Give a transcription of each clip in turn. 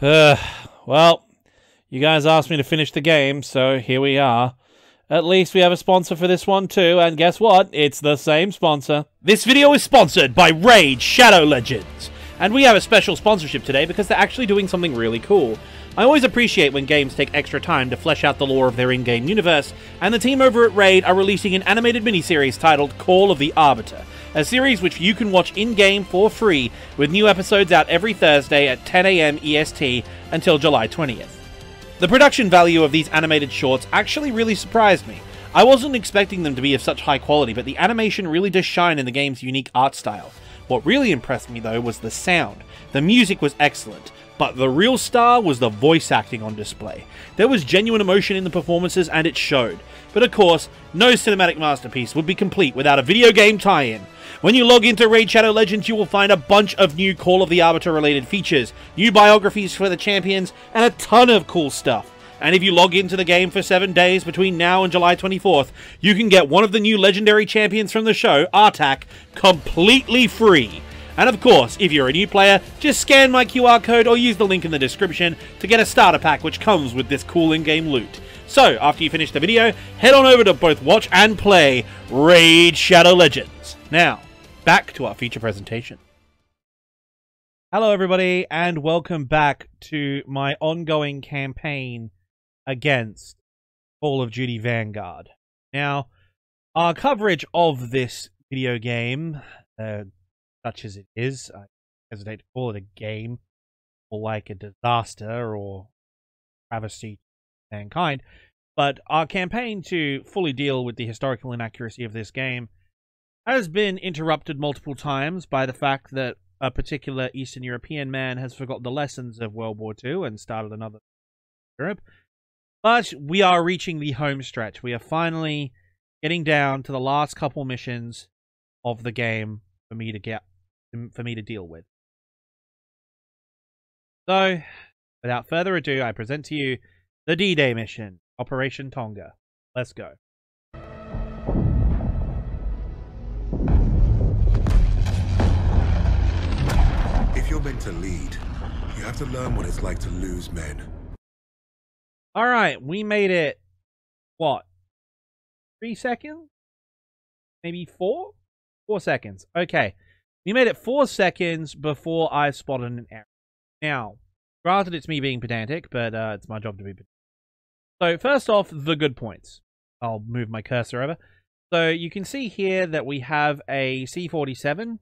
Uh, well, you guys asked me to finish the game, so here we are. At least we have a sponsor for this one too, and guess what? It's the same sponsor. This video is sponsored by Raid Shadow Legends. And we have a special sponsorship today because they're actually doing something really cool. I always appreciate when games take extra time to flesh out the lore of their in-game universe, and the team over at Raid are releasing an animated miniseries titled Call of the Arbiter, a series which you can watch in-game for free, with new episodes out every Thursday at 10am EST until July 20th. The production value of these animated shorts actually really surprised me. I wasn't expecting them to be of such high quality, but the animation really does shine in the game's unique art style. What really impressed me though was the sound. The music was excellent, but the real star was the voice acting on display. There was genuine emotion in the performances and it showed. But of course, no cinematic masterpiece would be complete without a video game tie-in. When you log into Raid Shadow Legends, you will find a bunch of new Call of the Arbiter related features, new biographies for the champions, and a ton of cool stuff. And if you log into the game for 7 days between now and July 24th, you can get one of the new legendary champions from the show, Artak, completely free. And of course, if you're a new player, just scan my QR code or use the link in the description to get a starter pack which comes with this cool in-game loot. So, after you finish the video, head on over to both watch and play Raid Shadow Legends. Now, back to our feature presentation. Hello everybody, and welcome back to my ongoing campaign against Call of Duty Vanguard. Now, our coverage of this video game, uh, such as it is, I hesitate to call it a game, or like a disaster or travesty to mankind, but our campaign to fully deal with the historical inaccuracy of this game has been interrupted multiple times by the fact that a particular Eastern European man has forgotten the lessons of World War II and started another Europe. But we are reaching the home stretch. We are finally getting down to the last couple missions of the game for me to get for me to deal with. So, without further ado, I present to you the D-Day mission, Operation Tonga. Let's go. If you're meant to lead, you have to learn what it's like to lose men. All right, we made it. What? Three seconds? Maybe four? Four seconds. Okay. We made it four seconds before I spotted an error. Now, granted, it's me being pedantic, but uh, it's my job to be pedantic. So, first off, the good points. I'll move my cursor over. So, you can see here that we have a C 47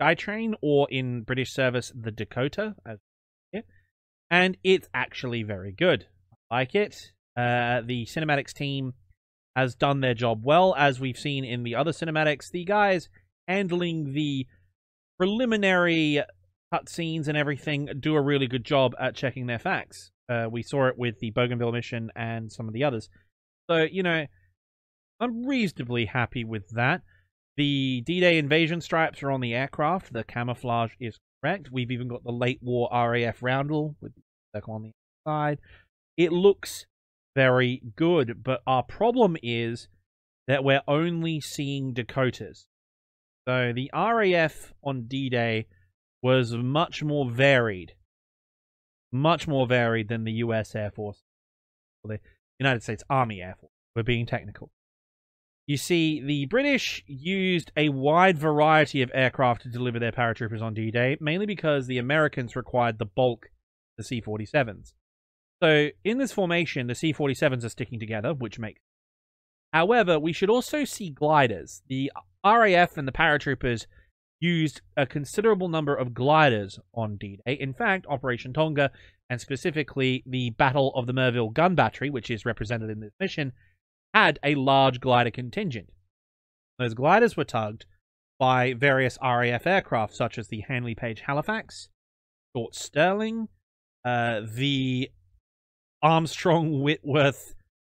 Skytrain, or in British service, the Dakota, as here. and it's actually very good I like it. Uh, the cinematics team has done their job well, as we've seen in the other cinematics. The guys handling the preliminary cutscenes and everything do a really good job at checking their facts. Uh, we saw it with the Bougainville mission and some of the others. So, you know, I'm reasonably happy with that. The D-Day invasion stripes are on the aircraft. The camouflage is correct. We've even got the late war RAF roundel with the circle on the side. It looks very good, but our problem is that we're only seeing Dakotas. So the RAF on D-Day was much more varied. Much more varied than the US Air Force. Or the United States Army Air Force. We're being technical. You see, the British used a wide variety of aircraft to deliver their paratroopers on D-Day, mainly because the Americans required the bulk the C-47s. So in this formation, the C-47s are sticking together, which makes. However, we should also see gliders. The RAF and the paratroopers used a considerable number of gliders on D-Day. In fact, Operation Tonga, and specifically the Battle of the Merville Gun Battery, which is represented in this mission, had a large glider contingent. Those gliders were tugged by various RAF aircraft, such as the Handley Page Halifax, Short Stirling, uh, the Armstrong Whitworth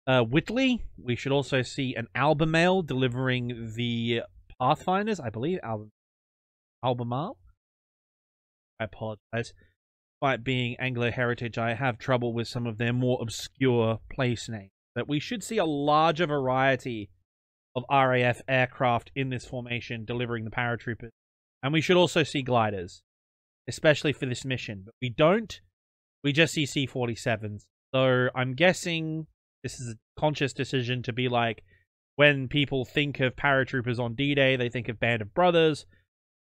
uh, Whitley. We should also see an Albemarle delivering the Pathfinders, I believe. Al- Albemarle? I apologize. Despite being Anglo heritage, I have trouble with some of their more obscure place names. But we should see a larger variety of RAF aircraft in this formation delivering the paratroopers. And we should also see gliders, especially for this mission. But we don't we just see C-47s. So I'm guessing this is a conscious decision to be like, when people think of paratroopers on D-Day, they think of Band of Brothers.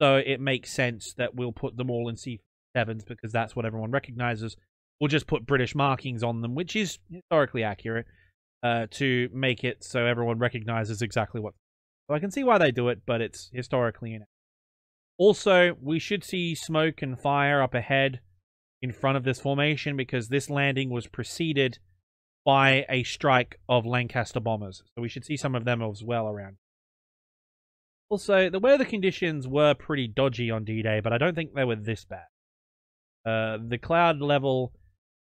So it makes sense that we'll put them all in C-7s because that's what everyone recognizes. We'll just put British markings on them, which is historically accurate, uh, to make it so everyone recognizes exactly what. So I can see why they do it, but it's historically inaccurate. Also, we should see smoke and fire up ahead in front of this formation because this landing was preceded by a strike of Lancaster bombers. So we should see some of them as well around. Also, the weather conditions were pretty dodgy on D-Day, but I don't think they were this bad. Uh, the cloud level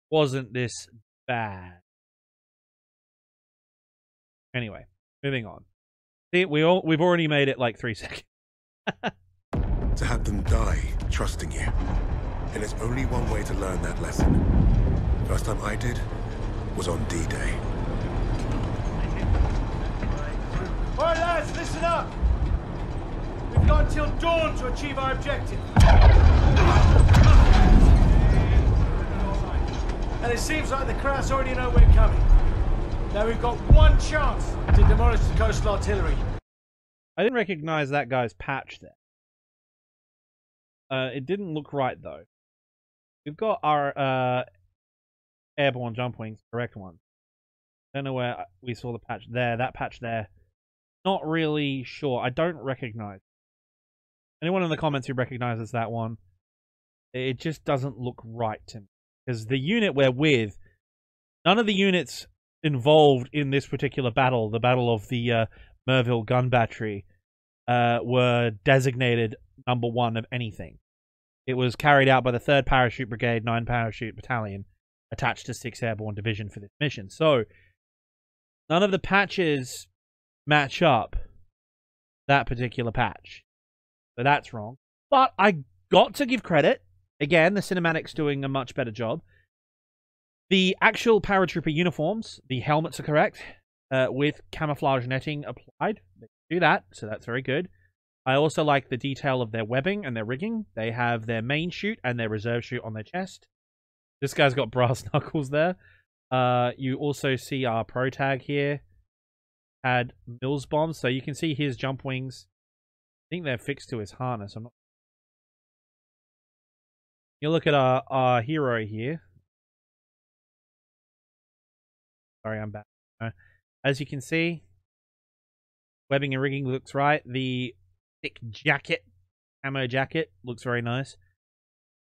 wasn't this bad. Anyway, moving on. See, we all, we've already made it like three seconds to have them die trusting you. And there's only one way to learn that lesson. First time I did was on D-Day. All right, lads, listen up. We've got until dawn to achieve our objective. And it seems like the Krauts already know we're coming. Now we've got one chance to demolish the coastal artillery. I didn't recognize that guy's patch there. Uh, it didn't look right though. We've got our uh, airborne jump wings, correct one. Don't know where we saw the patch there. That patch there. Not really sure. I don't recognize. Anyone in the comments who recognizes that one, it just doesn't look right to me. Because the unit we're with, none of the units involved in this particular battle, the Battle of the uh, Merville Gun Battery, uh, were designated number one of anything. It was carried out by the 3rd Parachute Brigade, 9 Parachute Battalion, attached to 6th Airborne Division for this mission. So, none of the patches match up that particular patch. So that's wrong. But I got to give credit. Again, the cinematics doing a much better job. The actual paratrooper uniforms, the helmets are correct, uh, with camouflage netting applied. They do that, so that's very good. I also like the detail of their webbing and their rigging. They have their main chute and their reserve chute on their chest. This guy's got brass knuckles there. Uh, you also see our pro tag here. Had Mills bombs, so you can see his jump wings. I think they're fixed to his harness. I'm not. You look at our our hero here. Sorry, I'm back. As you can see, webbing and rigging looks right. The thick jacket, camo jacket, looks very nice.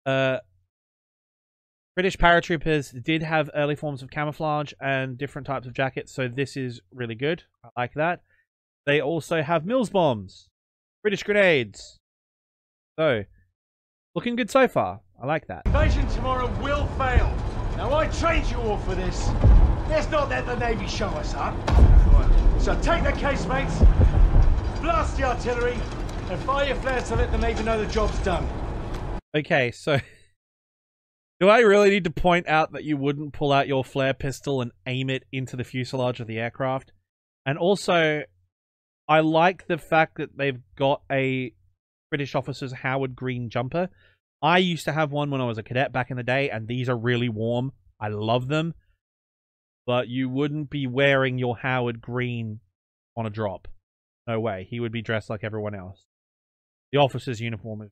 Uh, British paratroopers did have early forms of camouflage and different types of jackets, so this is really good. I like that. They also have Mills bombs, British grenades. So, looking good so far. I like that. Invasion tomorrow will fail. Now I trained you all for this. Let's not let the Navy show us up. So take the casemates, blast the artillery, and fire your flares to let the Navy know the job's done. Okay, so do I really need to point out that you wouldn't pull out your flare pistol and aim it into the fuselage of the aircraft? And also, I like the fact that they've got a British officer's Howard Green jumper. I used to have one when I was a cadet back in the day, and these are really warm. I love them. But you wouldn't be wearing your Howard Green on a drop. No way. He would be dressed like everyone else. The officer's uniform is.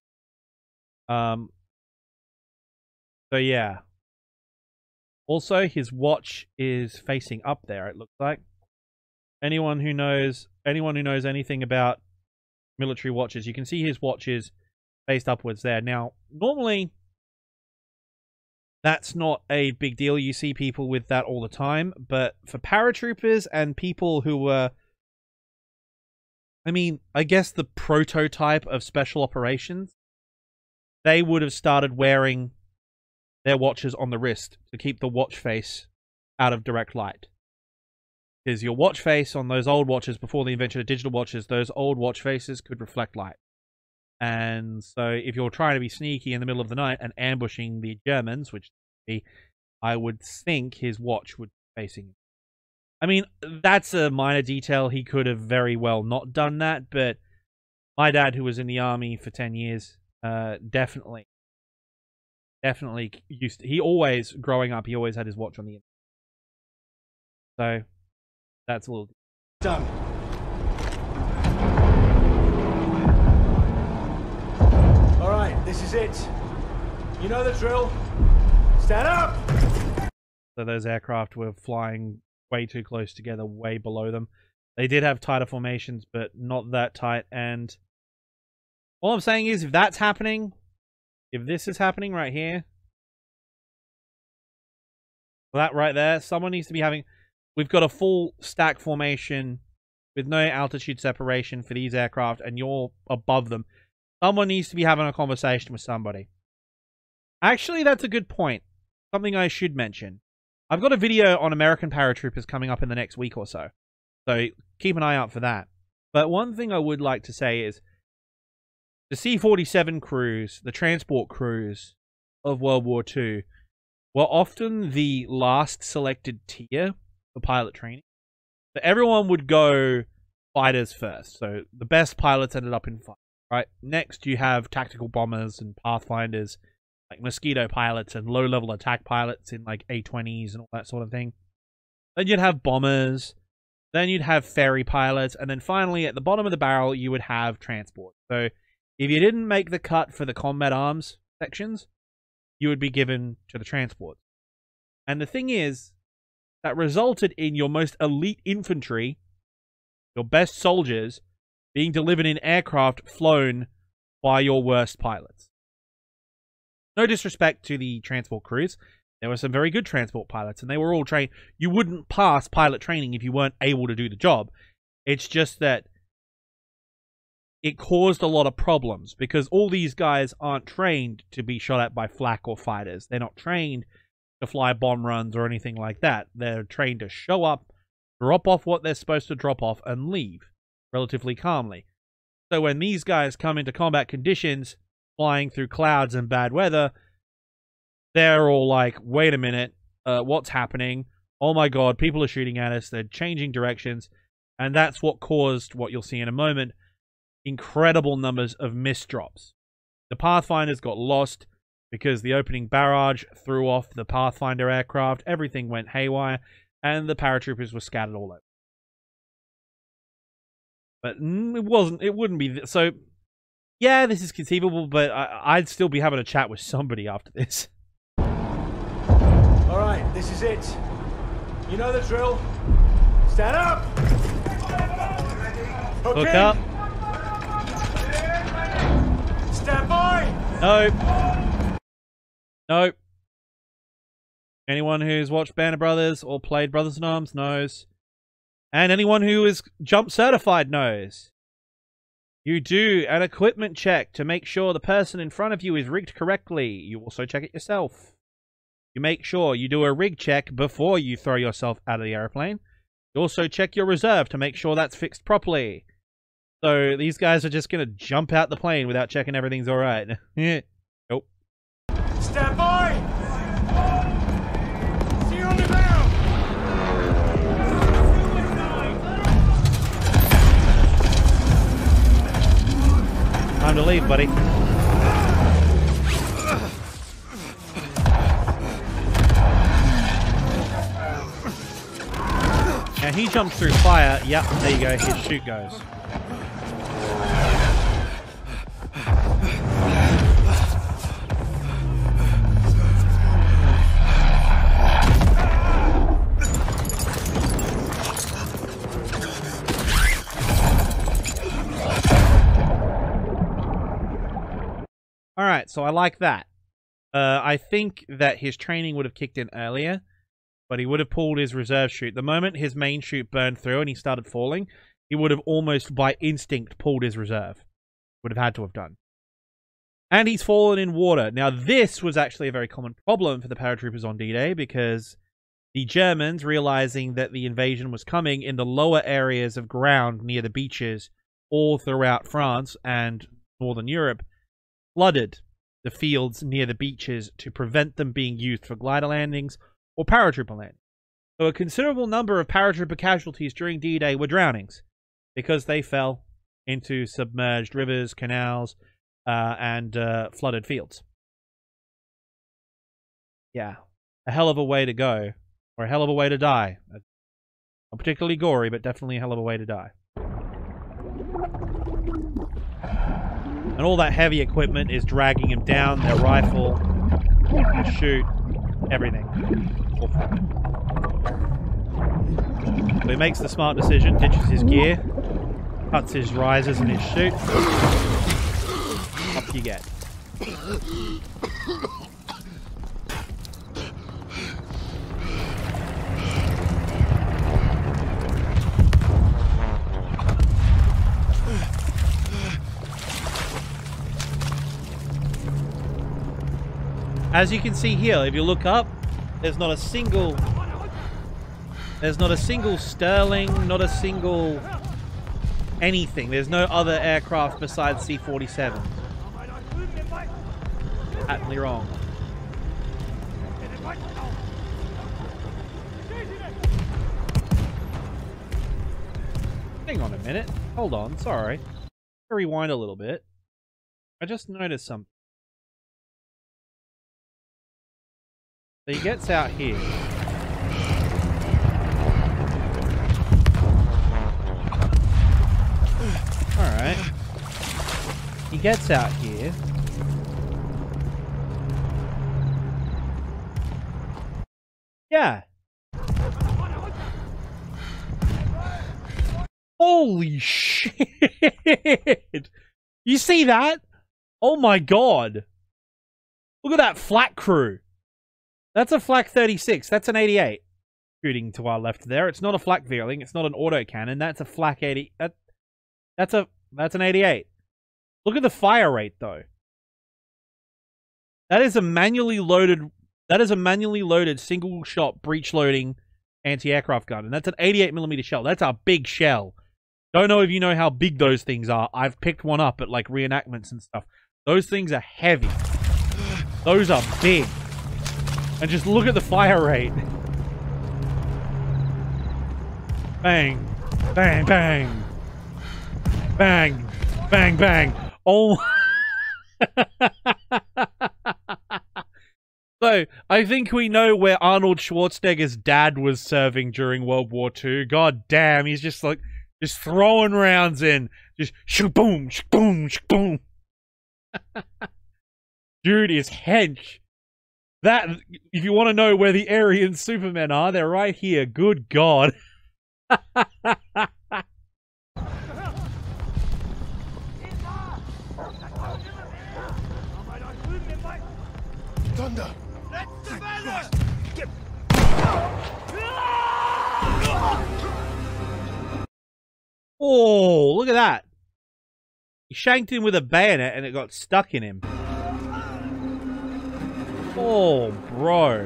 Um. So yeah. Also, his watch is facing up there. It looks like. Anyone who knows anyone who knows anything about military watches, you can see his watch is faced upwards there. Now, normally that's not a big deal. You see people with that all the time, but for paratroopers and people who were I mean, I guess the prototype of special operations, they would have started wearing their watches on the wrist to keep the watch face out of direct light. Because your watch face on those old watches before the invention of digital watches, those old watch faces could reflect light. And so if you're trying to be sneaky in the middle of the night and ambushing the Germans, which I would think his watch would be facing I mean, that's a minor detail. He could have very well not done that, but my dad, who was in the army for 10 years, uh, definitely definitely used. To, he always growing up, he always had his watch on the. So, that's a little. Done. All right, this is it. You know the drill. Stand up! So those aircraft were flying way too close together, way below them. They did have tighter formations, but not that tight. And all I'm saying is, if that's happening, if this is happening right here, that right there, someone needs to be having. We've got a full stack formation with no altitude separation for these aircraft, and you're above them. Someone needs to be having a conversation with somebody. Actually, that's a good point. Something I should mention. I've got a video on American paratroopers coming up in the next week or so. So keep an eye out for that. But one thing I would like to say is the C 47 crews, the transport crews of World War II, were often the last selected tier for pilot training. So everyone would go fighters first. So the best pilots ended up in fight, right? Next, you have tactical bombers and pathfinders, like mosquito pilots and low level attack pilots in like A20s and all that sort of thing. Then you'd have bombers. Then you'd have ferry pilots. And then finally, at the bottom of the barrel, you would have transport. So if you didn't make the cut for the combat arms sections, you would be given to the transport. And the thing is, that resulted in your most elite infantry, your best soldiers, being delivered in aircraft flown by your worst pilots. No disrespect to the transport crews. There were some very good transport pilots, and they were all trained. You wouldn't pass pilot training if you weren't able to do the job. It's just that it caused a lot of problems because all these guys aren't trained to be shot at by flak or fighters. They're not trained to fly bomb runs or anything like that. They're trained to show up, drop off what they're supposed to drop off, and leave relatively calmly. So when these guys come into combat conditions, flying through clouds and bad weather, they're all like, wait a minute, uh, what's happening? Oh my god, people are shooting at us, they're changing directions. And that's what caused what you'll see in a moment incredible numbers of misdrops. The Pathfinders got lost because the opening barrage threw off the Pathfinder aircraft, everything went haywire, and the paratroopers were scattered all over. But mm, it wasn't, it wouldn't be. So, yeah, this is conceivable, but I, would still be having a chat with somebody after this. All right, this is it. You know the drill. Stand up. Okay. Look up. Stand by. No. No. Anyone who's watched Band of Brothers or played Brothers in Arms knows. And anyone who is jump certified knows. You do an equipment check to make sure the person in front of you is rigged correctly. You also check it yourself. You make sure you do a rig check before you throw yourself out of the airplane. You also check your reserve to make sure that's fixed properly. So these guys are just going to jump out the plane without checking everything's all right. nope. Stand by! See you on the ground! Time to leave, buddy. Now he jumps through fire. Yep, there you go. His chute goes. Right, so I like that. Uh, I think that his training would have kicked in earlier, but he would have pulled his reserve chute. The moment his main chute burned through and he started falling, he would have almost by instinct pulled his reserve. Would have had to have done. And he's fallen in water. Now, this was actually a very common problem for the paratroopers on D Day because the Germans, realizing that the invasion was coming in the lower areas of ground near the beaches all throughout France and Northern Europe, flooded the fields near the beaches to prevent them being used for glider landings or paratrooper landings. So a considerable number of paratrooper casualties during D-Day were drownings because they fell into submerged rivers, canals, uh, and uh, flooded fields. yeah, a hell of a way to go, or a hell of a way to die. Not particularly gory, but definitely a hell of a way to die. And all that heavy equipment is dragging him down, their rifle, chute, everything. So he makes the smart decision, ditches his gear, cuts his risers and his chute. Up you get. As you can see here, if you look up, there's not a single there's not a single Stirling, not a single anything. There's no other aircraft besides C-47. Patently wrong. Hang on a minute. Hold on, sorry. Rewind a little bit. I just noticed something. So he gets out here. Alright. He gets out here. Yeah. Holy shit! You see that? Oh my god. Look at that flak crew. That's a flak 36. That's an 88. Shooting to our left there. It's not a flak Vierling. It's not an autocannon. That's a flak 80. That, that's a that's an 88. Look at the fire rate though. That is a manually loaded that is a manually loaded single shot breech loading anti-aircraft gun and that's an 88 millimeter shell. That's a big shell. Don't know if you know how big those things are. I've picked one up at like reenactments and stuff. Those things are heavy. Those are big. And just look at the fire rate. Bang. Bang, bang. Bang. Bang, bang. Oh. so, I think we know where Arnold Schwarzenegger's dad was serving during World War II. God damn, he's just like, just throwing rounds in. Just shoo-boom, shoo-boom, shoo-boom. Dude is hench. That, if you want to know where the Aryan Supermen are, they're right here. Good God. Thunder! Oh, look at that. He shanked him with a bayonet and it got stuck in him. Oh, bro.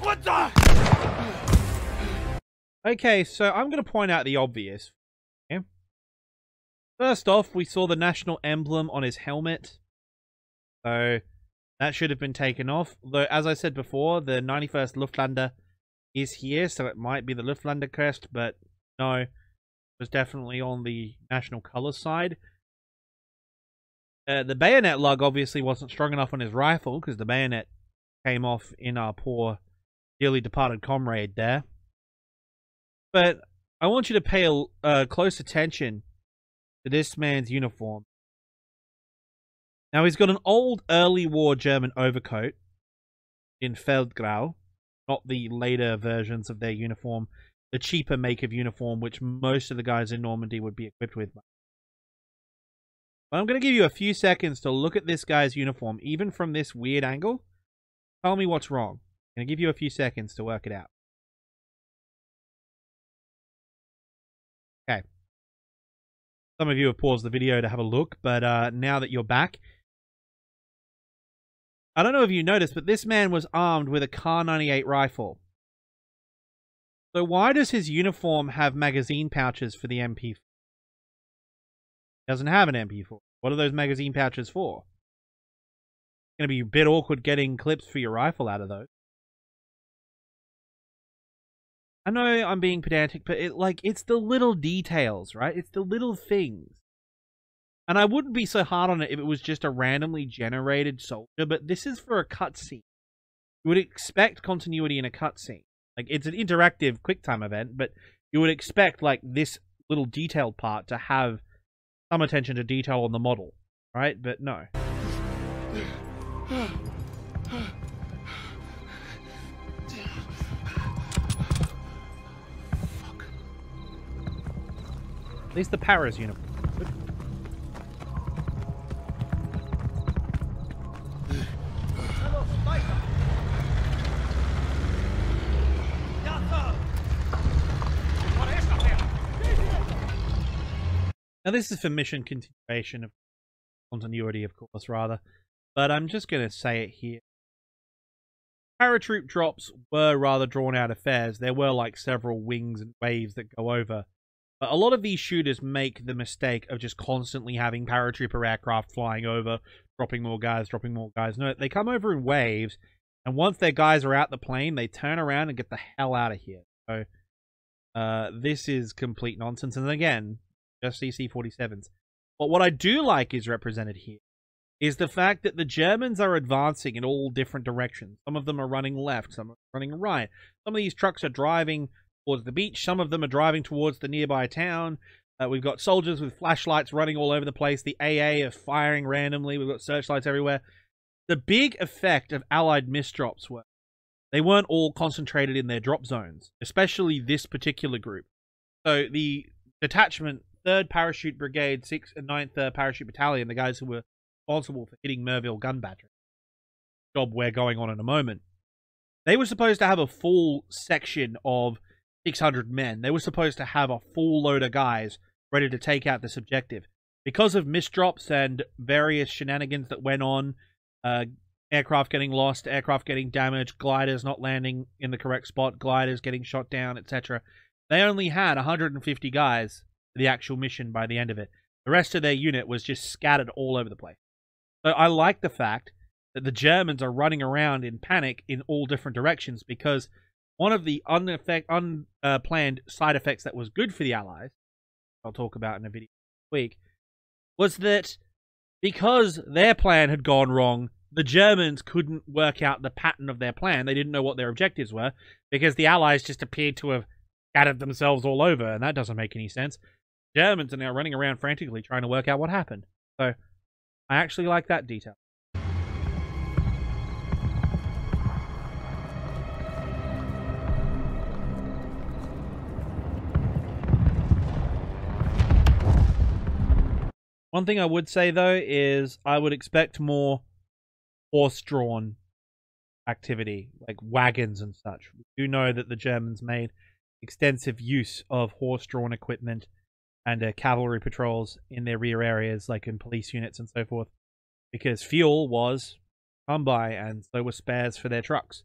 what the Okay, so I'm going to point out the obvious. Okay? First off, we saw the national emblem on his helmet. So that should have been taken off. Though, as I said before, the 91st Luftlander is here, so it might be the Luftlander crest, but no, it was definitely on the national color side. Uh, the bayonet lug obviously wasn't strong enough on his rifle because the bayonet came off in our poor, dearly departed comrade there. But I want you to pay a, uh, close attention to this man's uniform. Now he's got an old early war German overcoat in Feldgrau, not the later versions of their uniform, the cheaper make of uniform which most of the guys in Normandy would be equipped with. But I'm going to give you a few seconds to look at this guy's uniform, even from this weird angle. Tell me what's wrong. I'm going to give you a few seconds to work it out. Okay. Some of you have paused the video to have a look, but uh, now that you're back, I don't know if you noticed, but this man was armed with a Kar 98 rifle. So why does his uniform have magazine pouches for the MP40? He doesn't have an MP40. What are those magazine pouches for? It's going to be a bit awkward getting clips for your rifle out of those. I know I'm being pedantic, but it like it's the little details, right? It's the little things. And I wouldn't be so hard on it if it was just a randomly generated soldier, but this is for a cutscene. You would expect continuity in a cutscene. Like it's an interactive QuickTime event, but you would expect like this little detailed part to have some attention to detail on the model, right? But no. At least the Paris uniform. Now this is for mission continuation of continuity, of course, rather. But I'm just going to say it here. Paratroop drops were rather drawn out affairs. There were like several wings and waves that go over. But a lot of these shooters make the mistake of just constantly having paratrooper aircraft flying over, dropping more guys, dropping more guys. No, they come over in waves, and once their guys are out the plane, they turn around and get the hell out of here. So, uh, this is complete nonsense. And again, just CC-47s. But what I do like is represented here is the fact that the Germans are advancing in all different directions. Some of them are running left, some are running right. Some of these trucks are driving towards the beach, some of them are driving towards the nearby town. Uh, we've got soldiers with flashlights running all over the place. The AA are firing randomly. We've got searchlights everywhere. The big effect of Allied misdrops were they weren't all concentrated in their drop zones, especially this particular group. So the detachment third Parachute Brigade, sixth and ninth uh, Parachute Battalion, the guys who were responsible for hitting Merville gun battery, job we're going on in a moment. They were supposed to have a full section of 600 men. They were supposed to have a full load of guys ready to take out this objective. Because of misdrops and various shenanigans that went on, uh, aircraft getting lost, aircraft getting damaged, gliders not landing in the correct spot, gliders getting shot down, etc. They only had 150 guys the actual mission by the end of it. The rest of their unit was just scattered all over the place. So I like the fact that the Germans are running around in panic in all different directions because one of the unplanned uh, side effects that was good for the Allies, I'll talk about in a video week, was that because their plan had gone wrong, the Germans couldn't work out the pattern of their plan. They didn't know what their objectives were because the Allies just appeared to have scattered themselves all over, and that doesn't make any sense. Germans are now running around frantically trying to work out what happened. So, I actually like that detail. One thing I would say though is I would expect more horse-drawn activity, like wagons and such. We do know that the Germans made extensive use of horse-drawn equipment and uh, cavalry patrols in their rear areas, like in police units and so forth, because fuel was come by and so were spares for their trucks.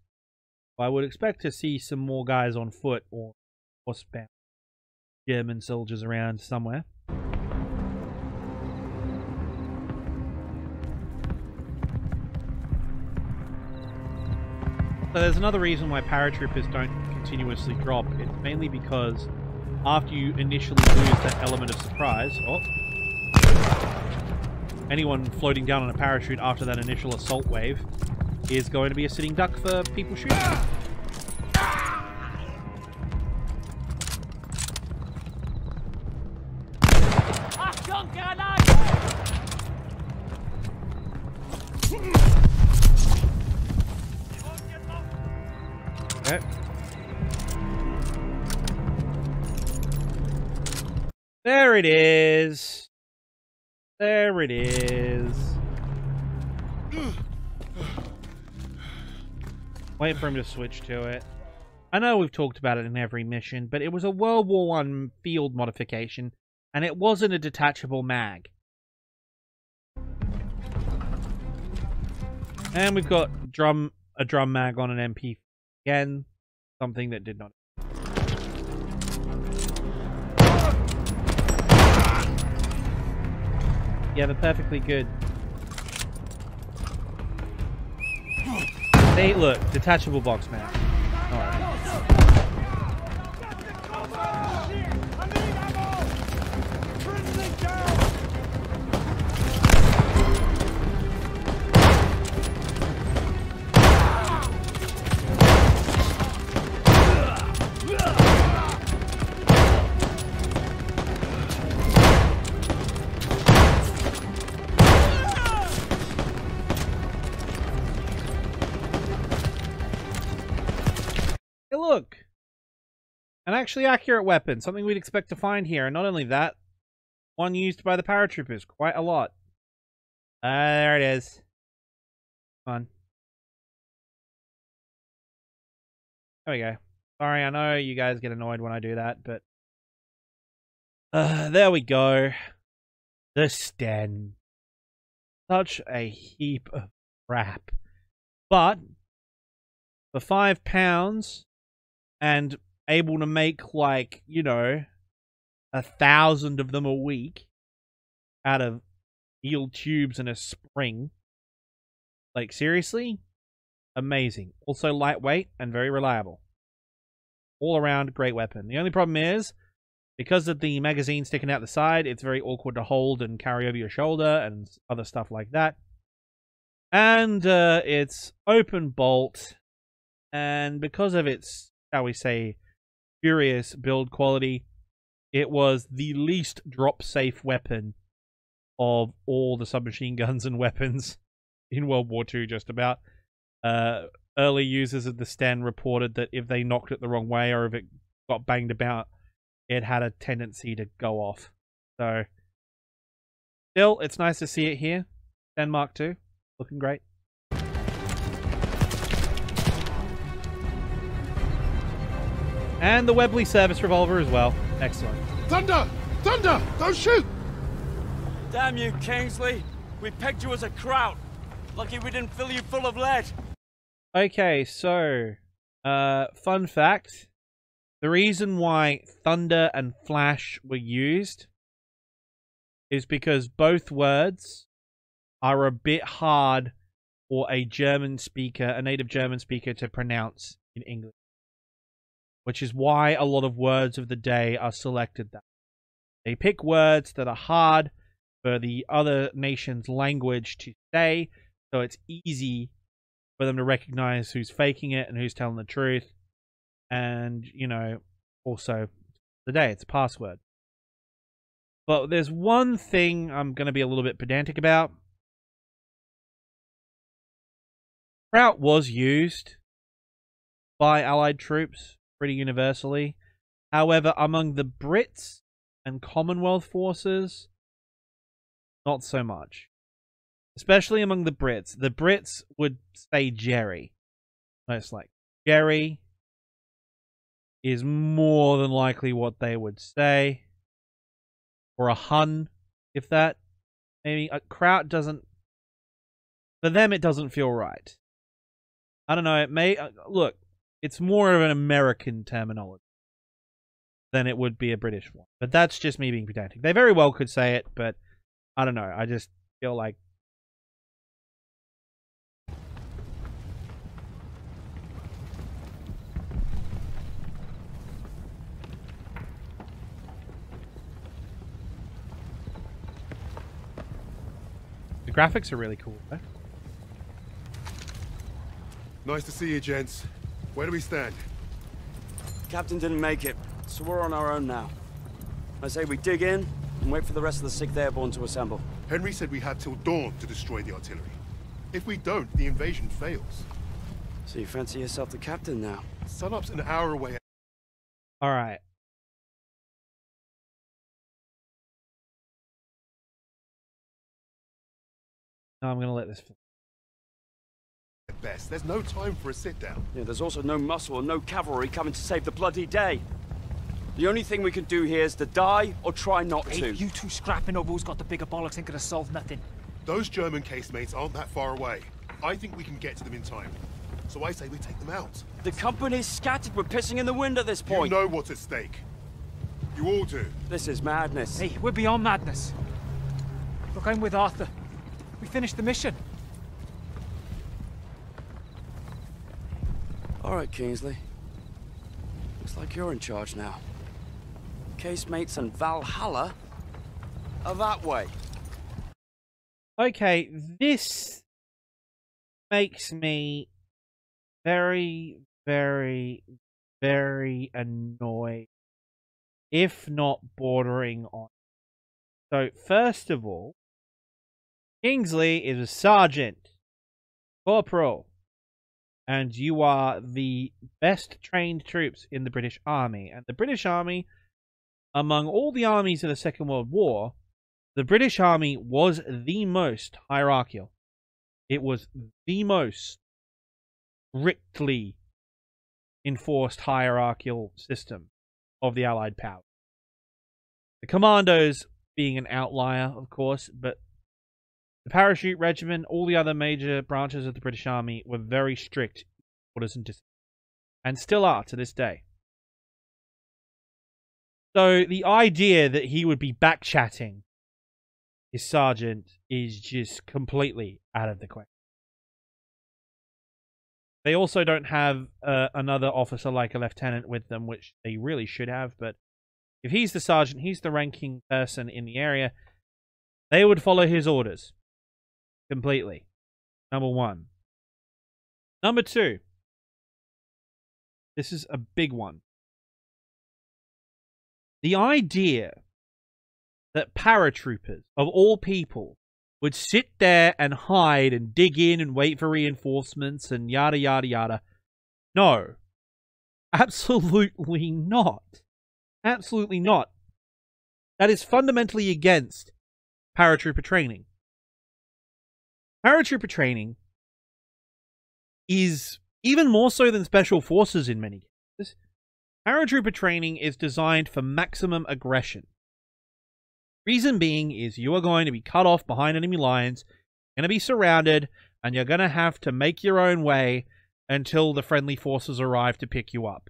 I would expect to see some more guys on foot or horsebound German soldiers around somewhere. So there's another reason why paratroopers don't continuously drop. It's mainly because after you initially lose that element of surprise. Oh. Anyone floating down on a parachute after that initial assault wave is going to be a sitting duck for people shooting. There it is. Wait for him to switch to it. I know we've talked about it in every mission, but it was a World War One field modification, and it wasn't a detachable mag. And we've got drum a drum mag on an MP again, something that did not Yeah, have a perfectly good. See, look, detachable box man. An actually accurate weapon, something we'd expect to find here. And not only that, one used by the paratroopers quite a lot. Uh, there it is. On. There we go. Sorry, I know you guys get annoyed when I do that, but uh, there we go. The Sten. Such a heap of crap. But for five pounds and able to make like, you know, a thousand of them a week out of eel tubes and a spring. Like seriously? Amazing. Also lightweight and very reliable. All around great weapon. The only problem is because of the magazine sticking out the side, it's very awkward to hold and carry over your shoulder and other stuff like that. And uh, it's open bolt, and because of its, shall we say, furious build quality, it was the least drop safe weapon of all the submachine guns and weapons in World War II, just about. Uh, early users of the Sten reported that if they knocked it the wrong way or if it got banged about, it had a tendency to go off. So, still, it's nice to see it here. Sten Mark II, looking great. And the Webley service revolver as well. Excellent. Thunder! Thunder! Don't shoot! Damn you, Kingsley. We pegged you as a kraut. Lucky we didn't fill you full of lead. Okay, so, uh, fun fact. The reason why Thunder and Flash were used is because both words are a bit hard for a German speaker, a native German speaker, to pronounce in English. Which is why a lot of words of the day are selected that. They pick words that are hard for the other nation's language to say, so it's easy for them to recognize who's faking it and who's telling the truth. And, you know, also the day, it's a password. But there's one thing I'm going to be a little bit pedantic about. Kraut was used by Allied troops pretty universally. However, among the Brits and Commonwealth forces, not so much. Especially among the Brits. The Brits would say Jerry. Most like Jerry is more than likely what they would say. Or a Hun, if that. Maybe a Kraut doesn't. For them, it doesn't feel right. I don't know. It may. Uh, look, it's more of an American terminology than it would be a British one. But that's just me being pedantic. They very well could say it, but I don't know. I just feel like the graphics are really cool. Though. Nice to see you, gents. Where do we stand? Captain didn't make it, so we're on our own now. I say we dig in and wait for the rest of the 6th Airborne to assemble. Henry said we had till dawn to destroy the artillery. If we don't, the invasion fails. So you fancy yourself the captain now? Sunup's an hour away. All right. No, I'm gonna let this. At best, there's no time for a sit down. Yeah, there's also no muscle and no cavalry coming to save the bloody day. The only thing we can do here is to die or try not Hey, to. you two scrapping over who's got the bigger bollocks ain't gonna solve nothing. Those German casemates aren't that far away. I think we can get to them in time. So I say we take them out. The company's scattered. We're pissing in the wind at this point. You know what's at stake. You all do. This is madness. Hey, we're beyond madness. Look, I'm with Arthur. We finished the mission. All right, Kingsley. Looks like you're in charge now. Casemates and Valhalla are that way. Okay, this makes me very, very, very annoyed, if not bordering on. So, first of all, Kingsley is a sergeant, corporal. And you are the best trained troops in the British Army. And the British Army, among all the armies of the Second World War, the British Army was the most hierarchical. It was the most strictly enforced hierarchical system of the Allied power. The commandos being an outlier, of course, but the parachute regiment, all the other major branches of the British Army were very strict orders and discipline, and still are to this day. So the idea that he would be backchatting his sergeant is just completely out of the question. They also don't have uh, another officer like a lieutenant with them, which they really should have. But if he's the sergeant, he's the ranking person in the area, they would follow his orders completely. Number one. Number two. This is a big one. The idea that paratroopers, of all people, would sit there and hide and dig in and wait for reinforcements and yada yada yada. No. Absolutely not. Absolutely not. That is fundamentally against paratrooper training. Paratrooper training is even more so than special forces in many cases. Paratrooper training is designed for maximum aggression. Reason being is you are going to be cut off behind enemy lines, going to be surrounded, and you're going to have to make your own way until the friendly forces arrive to pick you up.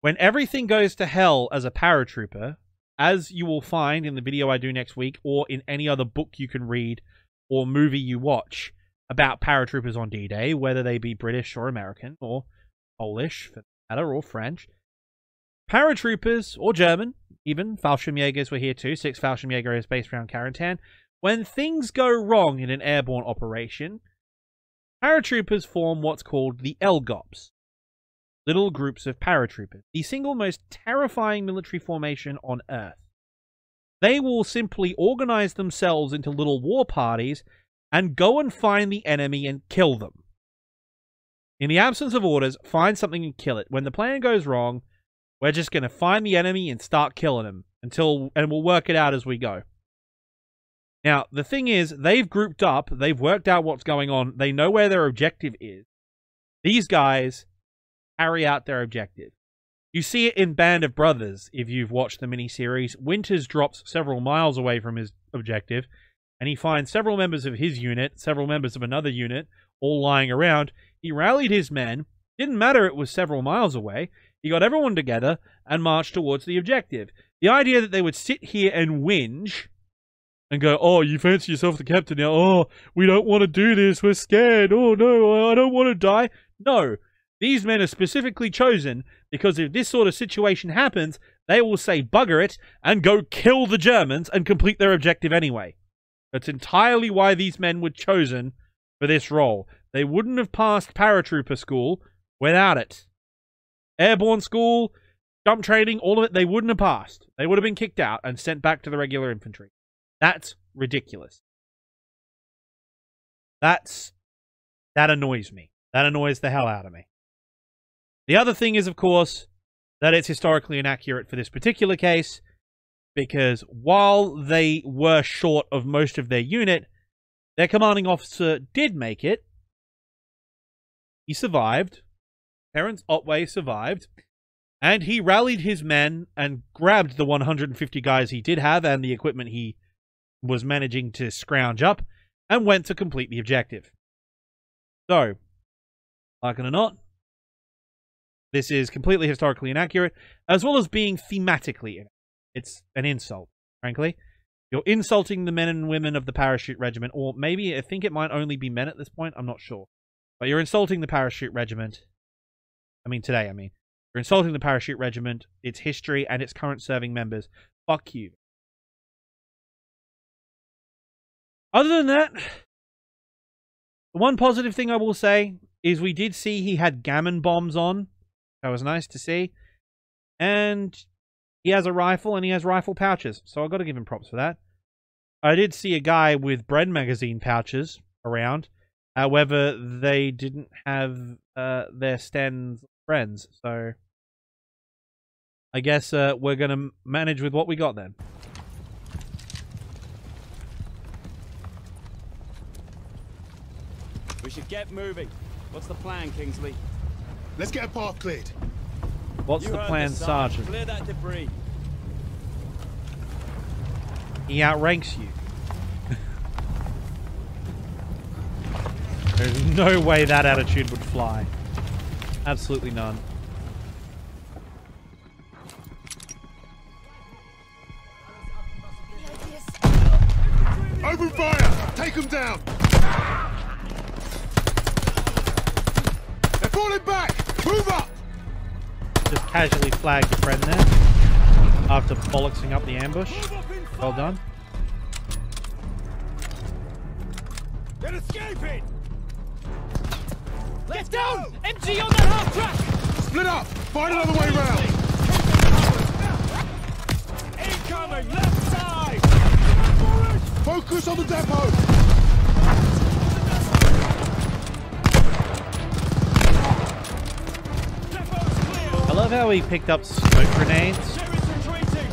When everything goes to hell as a paratrooper, as you will find in the video I do next week or in any other book you can read or movie you watch about paratroopers on D-Day, whether they be British or American or Polish for matter or French, paratroopers or German, even Fallschirmjägers were here too. Six Fallschirmjäger is based around Carentan. When things go wrong in an airborne operation, paratroopers form what's called the LGOPs, little groups of paratroopers, the single most terrifying military formation on Earth. They will simply organize themselves into little war parties and go and find the enemy and kill them. In the absence of orders, find something and kill it. When the plan goes wrong, we're just going to find the enemy and start killing him until, and we'll work it out as we go. Now, the thing is, they've grouped up, they've worked out what's going on, they know where their objective is. These guys carry out their objective. You see it in Band of Brothers if you've watched the miniseries. Winters drops several miles away from his objective, and he finds several members of his unit, several members of another unit, all lying around. He rallied his men. Didn't matter it was several miles away. He got everyone together and marched towards the objective. The idea that they would sit here and whinge and go, oh, you fancy yourself the captain now. Oh, we don't want to do this. We're scared. Oh, no, I don't want to die. No, these men are specifically chosen because if this sort of situation happens, they will say bugger it and go kill the Germans and complete their objective anyway. That's entirely why these men were chosen for this role. They wouldn't have passed paratrooper school without it airborne school, jump training, all of it, they wouldn't have passed. They would have been kicked out and sent back to the regular infantry. That's ridiculous. That's that annoys me. That annoys the hell out of me. The other thing is, of course, that it's historically inaccurate for this particular case, because while they were short of most of their unit, their commanding officer did make it. He survived, Terence Otway survived, and he rallied his men and grabbed the 150 guys he did have and the equipment he was managing to scrounge up and went to complete the objective. So, like it or not, this is completely historically inaccurate, as well as being thematically inaccurate. It's an insult, frankly. You're insulting the men and women of the parachute regiment, or maybe I think it might only be men at this point, I'm not sure. But you're insulting the parachute regiment I mean, today, I mean. You're insulting the parachute regiment, its history, and its current serving members. Fuck you. Other than that, the one positive thing I will say is we did see he had gammon bombs on. That was nice to see. And he has a rifle and he has rifle pouches. So I've got to give him props for that. I did see a guy with Bren magazine pouches around. However, they didn't have uh, their Sten's friends, so I guess uh, we're going to manage with what we got then. We should get moving. What's the plan, Kingsley? Let's get a path cleared. What's You the plan, this, Sarge. Sergeant? Clear that debris. He outranks you. There's no way that attitude would fly. Absolutely none. Casually flagged a friend there. After bollocksing up the ambush. Well done. They're escaping! Get down! MG on that half track! Split up! Find another way round! Incoming! Left side! Focus on the depot! Love how he picked up smoke grenades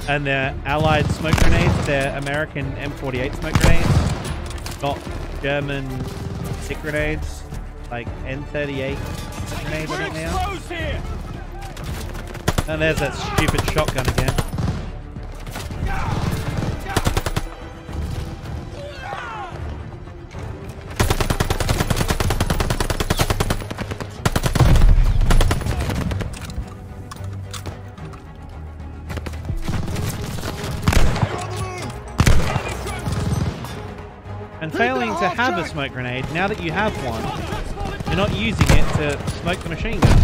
and their allied smoke grenades, their American M48 smoke grenades, not German stick grenades, like N38 grenades, I We're think they are. exposed here! And there's that stupid shotgun again. To oh, have a smoke grenade, now that you have one, you're not using it to smoke the machine gun.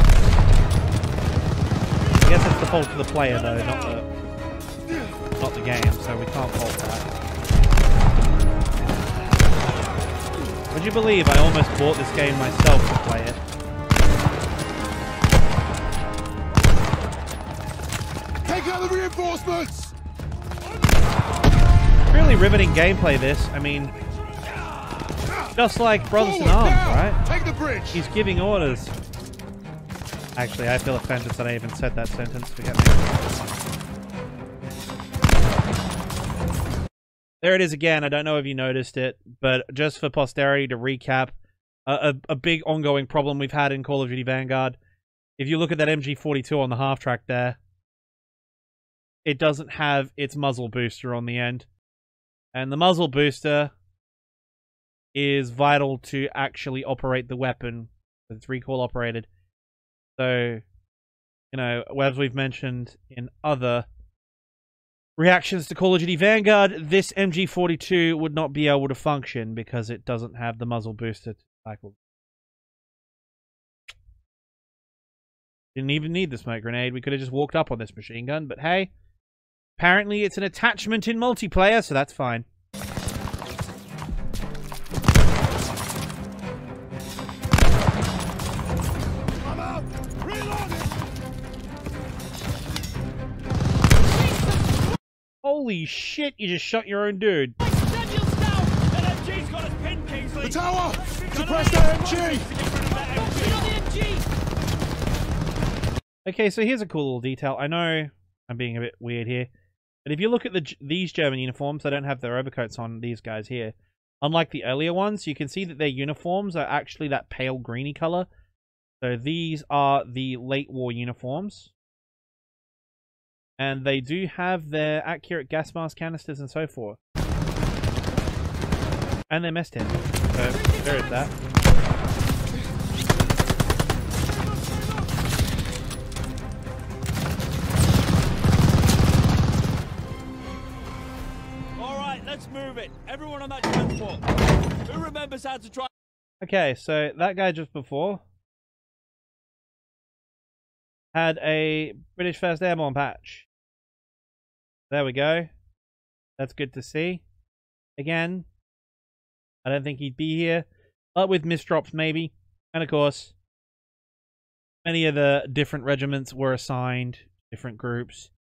I guess it's the fault of the player though, not the not the game, so we can't fault that. Would you believe I almost bought this game myself to play it? Take out the reinforcements! Really riveting gameplay this. I mean, just like Brothers in Arms, now! right? Take the bridge! He's giving orders. Actually, I feel offended that I even said that sentence. Forget me. There it is again. I don't know if you noticed it, but just for posterity to recap, a, a, a big ongoing problem we've had in Call of Duty Vanguard. If you look at that MG42 on the half track there, it doesn't have its muzzle booster on the end. And the muzzle booster is vital to actually operate the weapon. It's recoil operated. So, you know, as we've mentioned in other reactions to Call of Duty Vanguard, this MG42 would not be able to function because it doesn't have the muzzle booster to cycle. Didn't even need the smoke grenade. We could have just walked up on this machine gun, but hey, apparently it's an attachment in multiplayer, so that's fine. Holy shit, you just shot your own dude. Down! That MG's got us pinned, The tower! Suppress that MG! Get on the MG! Okay, so here's a cool little detail. I know I'm being a bit weird here, but if you look at the these German uniforms, they don't have their overcoats on. These guys here, unlike the earlier ones, you can see that their uniforms are actually that pale greeny color. So these are the late war uniforms, and they do have their accurate gas mask canisters and so forth, and their mess tins. So there is that. All right, let's move it. Everyone on that transport. Who remembers how to drive? Okay, so that guy just before had a British First Airborne patch. There we go. That's good to see. Again, I don't think he'd be here, but with misdrops maybe. And of course, many of the different regiments were assigned different groups,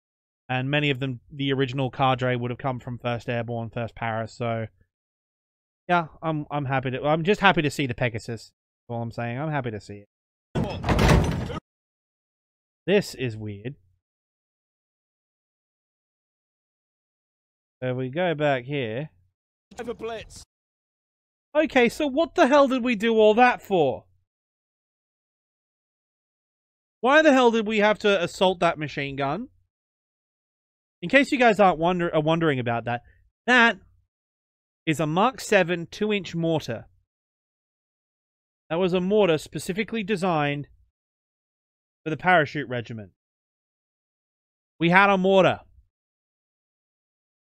and many of them, the original cadre would have come from First Airborne, First Paras. So Yeah, I'm I'm happy to. I'm just happy to see the Pegasus. All I'm saying. I'm happy to see it. This is weird. So we go back here. Have a blitz. Okay, so what the hell did we do all that for? Why the hell did we have to assault that machine gun? In case you guys aren't wonder are wondering about that, that is a Mark 7 2-inch mortar. That was a mortar specifically designed for the parachute regiment. We had a mortar.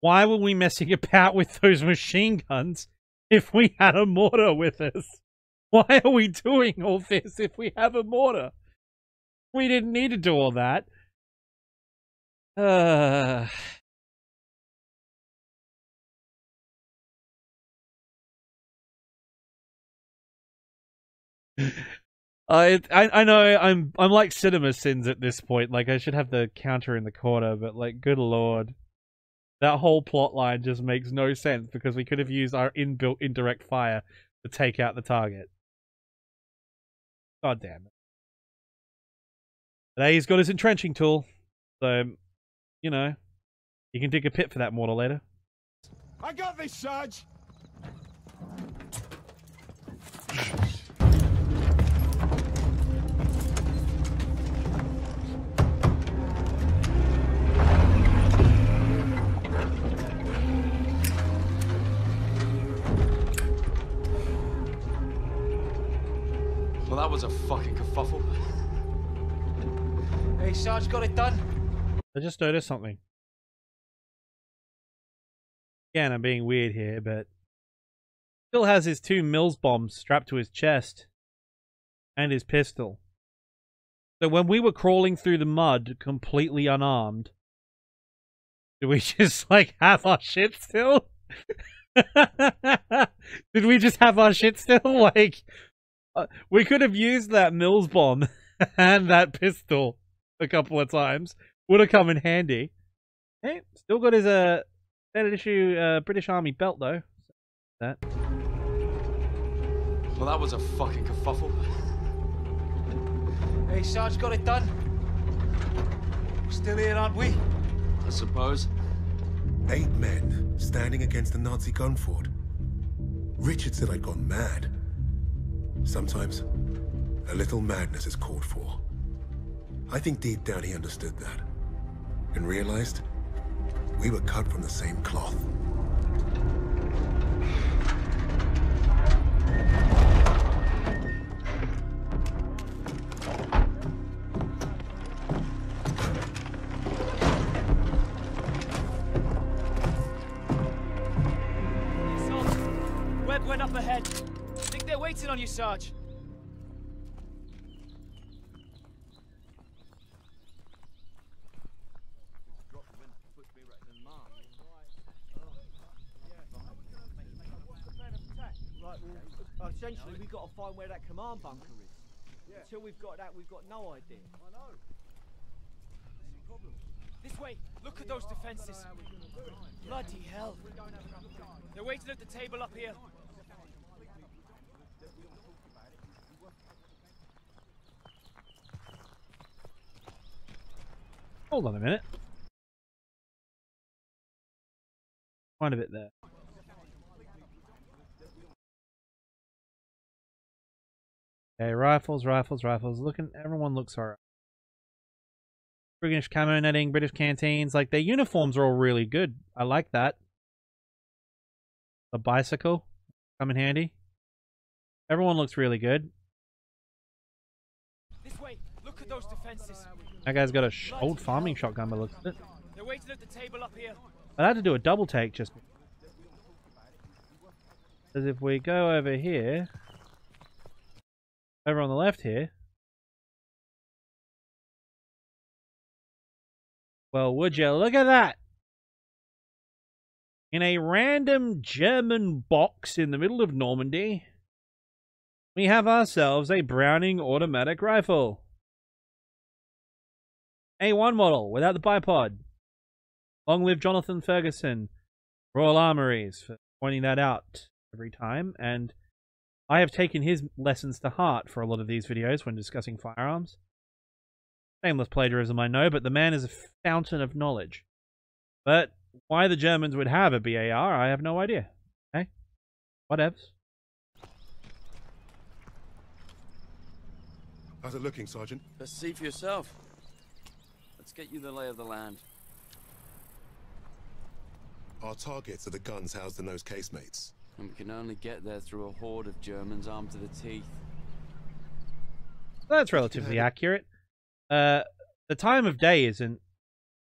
Why were we messing about with those machine guns if we had a mortar with us? Why are we doing all this if we have a mortar? We didn't need to do all that. Uh... I, I I know I'm I'm like cinema sins at this point. Like I should have the counter in the corner, but like, good lord, that whole plot line just makes no sense because we could have used our inbuilt indirect fire to take out the target. God damn it! Today he's got his entrenching tool, so you know you can dig a pit for that mortar later. I got this, Sarge. Was a fucking kerfuffle. Hey, Sarge, got it done. I just noticed something. Again, I'm being weird here, but still has his two Mills bombs strapped to his chest and his pistol. So when we were crawling through the mud completely unarmed, did we just like have our shit still? did we just have our shit still? Like, we could have used that Mills bomb and that pistol a couple of times. Would have come in handy. Hey, still got his uh standard issue uh, British Army belt though. That. Well, that was a fucking kerfuffle. Hey, Sarge, got it done. We're still here, aren't we? I suppose. Eight men standing against a Nazi gun fort. Richard said I'd gone mad. Sometimes, a little madness is called for. I think deep down he understood that. And realized we were cut from the same cloth. Sarge. Right, well, essentially we've got to find where that command bunker is. Until we've got that, we've got no idea. I know. This way. Look at those defenses. Bloody hell. They're waiting at the table up here. Hold on a minute. Quite a bit there. Okay, rifles, rifles, rifles. Looking, everyone looks alright. British camo netting, British canteens. Like their uniforms are all really good. I like that. The bicycle come in handy. Everyone looks really good. This way. Look at those defenses. That guy's got a sh- old farming shotgun by the looks of it. They're waiting at the table up here. I had to do a double take just because if we go over here, over on the left here, well, would you look at that? In a random German box in the middle of Normandy, we have ourselves a Browning automatic rifle. A1 model without the bipod. Long live Jonathan Ferguson, Royal Armouries, for pointing that out. every time, and I have taken his lessons to heart for a lot of these videos when discussing firearms. Shameless plagiarism, I know, but the man is a fountain of knowledge. But why the Germans would have a BAR, I have no idea. Okay? Whatevs. How's it looking, Sergeant? Let's see for yourself. Let's get you the lay of the land. Our targets are the guns housed in those casemates. And we can only get there through a horde of Germans armed to the teeth. That's relatively accurate. Uh, the time of day isn't.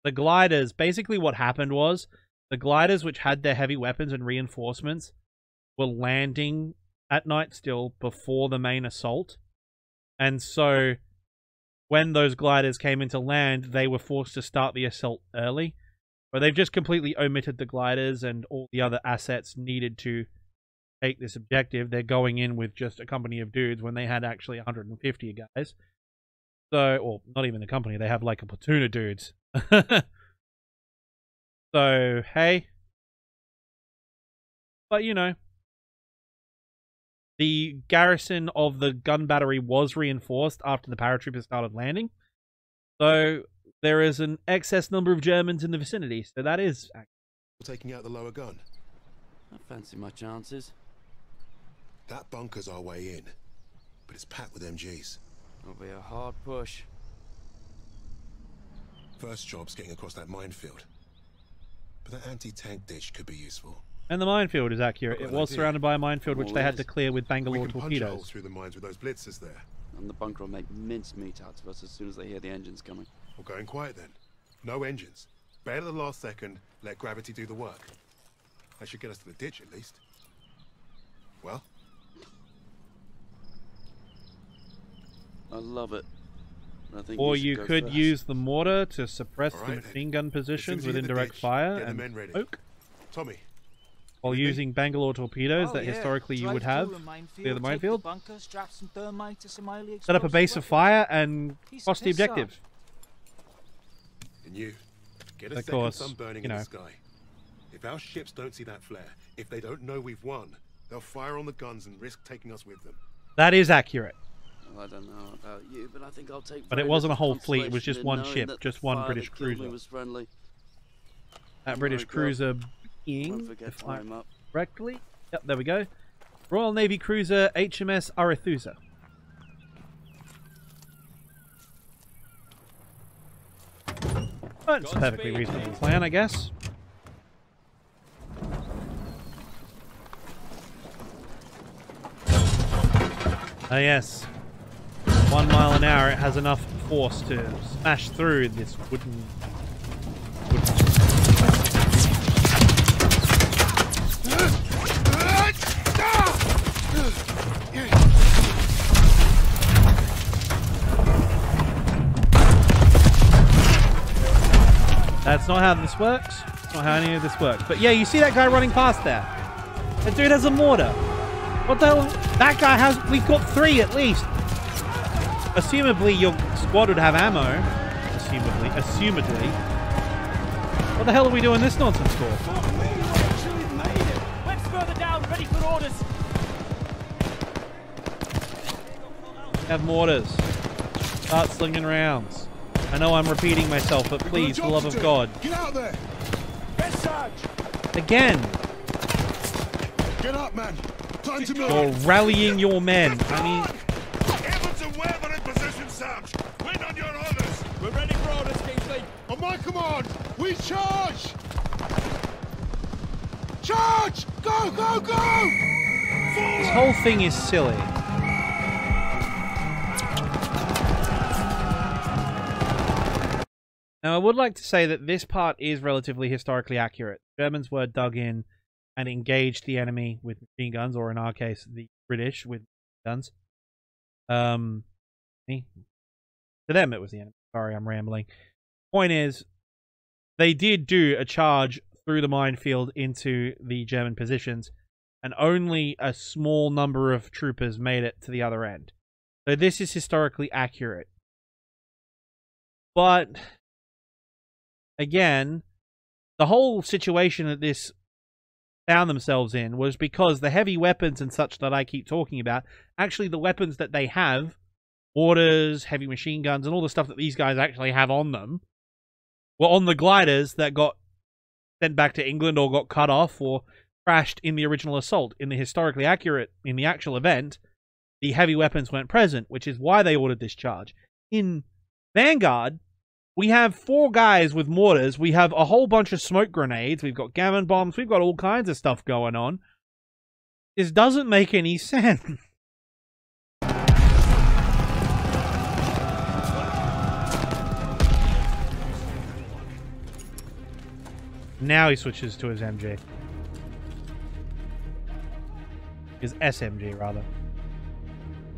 The gliders, basically what happened was, the gliders which had their heavy weapons and reinforcements were landing at night still before the main assault. And so, when those gliders came into land, they were forced to start the assault early. But they've just completely omitted the gliders and all the other assets needed to take this objective. They're going in with just a company of dudes when they had actually 150 guys. So, or not even a company, they have like a platoon of dudes. so, hey. But, you know, the garrison of the gun battery was reinforced after the paratroopers started landing. So, there is an excess number of Germans in the vicinity. So, that is. Taking out the lower gun. I fancy my chances. That bunker's our way in, but it's packed with MGs. It'll be a hard push. First job's getting across that minefield. But that anti-tank ditch could be useful. And the minefield is accurate. It was idea. surrounded by a minefield which they had to clear with Bangalore can punch a torpedoes. through the mines with those blitzers there. And the bunker will make mincemeat out of us as soon as they hear the engines coming. We're going quiet then. No engines. Bail at the last second, let gravity do the work. That should get us to the ditch at least. Well, I love it. I think Or you could first. use the mortar to suppress the machine gun positions as you with indirect ditch, fire get the and men ready. smoke, Tommy, while Anything? using Bangalore torpedoes Oh, that yeah. historically you would have. a minefield, clear the take minefield. bunker, strap some thermite some Set up a explosive base of fire and Piece cross of the piss, objective. and you, get a Of second course, sun burning you in the sky. If our ships don't see that flare, if they don't know we've won, they'll fire on the guns and risk taking us with them. That is accurate. Well, I don't know about you, but I think I'll take. But it wasn't a whole fleet, it was just one ship, just one British that killed me cruiser. was friendly. That British Alright, go. cruiser Won't being, forget if I line 'em up. correctly. Yep, there we go. Royal Navy cruiser HMS Arethusa. That's a perfectly Godspeed, reasonable plan, I guess. Ah, yes. One mile an hour, it has enough force to smash through this wooden. That's not how this works. That's not how any of this works. But yeah, you see that guy running past there? That dude has a mortar. What the hell? That guy has. We've got three at least. Assumably, your squad would have ammo. Assumably. Assumedly. What the hell are we doing this nonsense for? Web's further down, ready for orders. Have mortars. Start slinging rounds. I know I'm repeating myself, but please, for the love of God. Get out there! Yes, Again, Get up, man! Time to move! you're rallying your men. I mean, Evans and Webb in position, Sarge! Wait on your orders! We're ready for orders, Kingsley. On my command, we charge! Charge! Go, go, go! this whole thing is silly. Now, I would like to say that this part is relatively historically accurate. Germans were dug in and engaged the enemy with machine guns, or in our case, the British with guns. Um, me. To them, it was the enemy. Sorry, I'm rambling. Point is, they did do a charge through the minefield into the German positions, and only a small number of troopers made it to the other end. So this is historically accurate. But again, the whole situation that this found themselves in was because the heavy weapons and such that I keep talking about, actually the weapons that they have, mortars, heavy machine guns, and all the stuff that these guys actually have on them, were on the gliders that got sent back to England or got cut off or crashed in the original assault. In the historically accurate, in the actual event, the heavy weapons weren't present, which is why they ordered this charge. In Vanguard, we have four guys with mortars. We have a whole bunch of smoke grenades. We've got gammon bombs. We've got all kinds of stuff going on. This doesn't make any sense. Now he switches to his MG. His SMG, rather.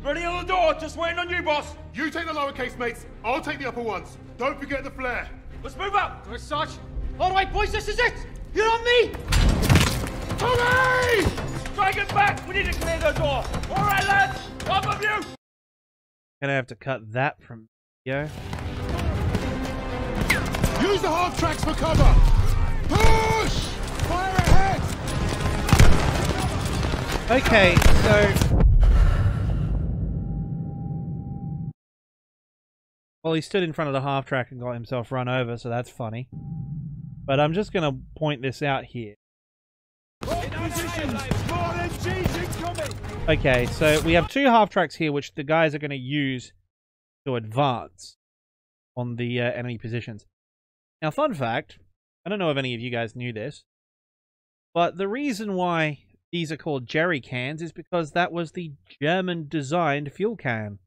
Ready on the door, just waiting on you, boss. You take the lower casemates. I'll take the upper ones. Don't forget the flare. Let's move up. Right, Sarge. All right, boys, this is it. You're on me. Tommy! Dragon back. We need to clear the door. All right, lads. Up of you. Gonna have to cut that from video. Use the half tracks for cover. Push! Fire ahead! Okay, so. Well, he stood in front of the half track and got himself run over, so that's funny. But I'm just going to point this out here. Okay, so we have two half tracks here, which the guys are going to use to advance on the uh, enemy positions. Now, fun fact I don't know if any of you guys knew this, but the reason why these are called jerry cans is because that was the German designed fuel can.